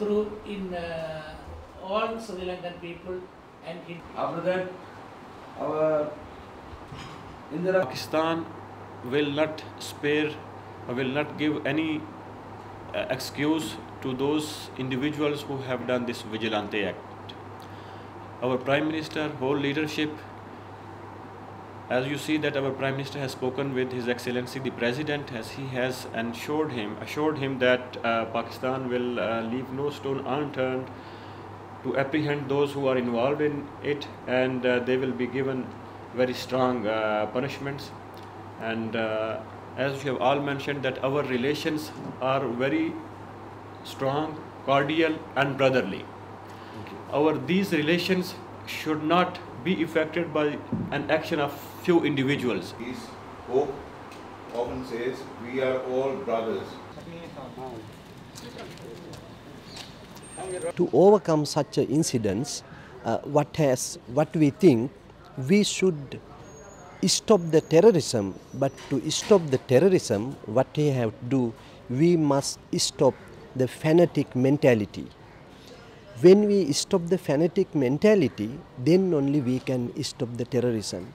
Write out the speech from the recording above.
through in uh, all Sri Lankan people and in After that, our Indira Pakistan will not spare, will not give any uh, excuse to those individuals who have done this vigilante act. Our Prime Minister, whole leadership, as you see that our Prime Minister has spoken with His Excellency the President, as he has assured him, assured him that uh, Pakistan will uh, leave no stone unturned to apprehend those who are involved in it, and uh, they will be given very strong uh, punishments. And uh, as you have all mentioned, that our relations are very strong, cordial, and brotherly. Our these relations should not be affected by an action of few individuals. His Pope often says, we are all brothers. to overcome such incidents, uh, what has what we think we should stop the terrorism. But to stop the terrorism, what we have to do, we must stop the fanatic mentality. When we stop the fanatic mentality, then only we can stop the terrorism.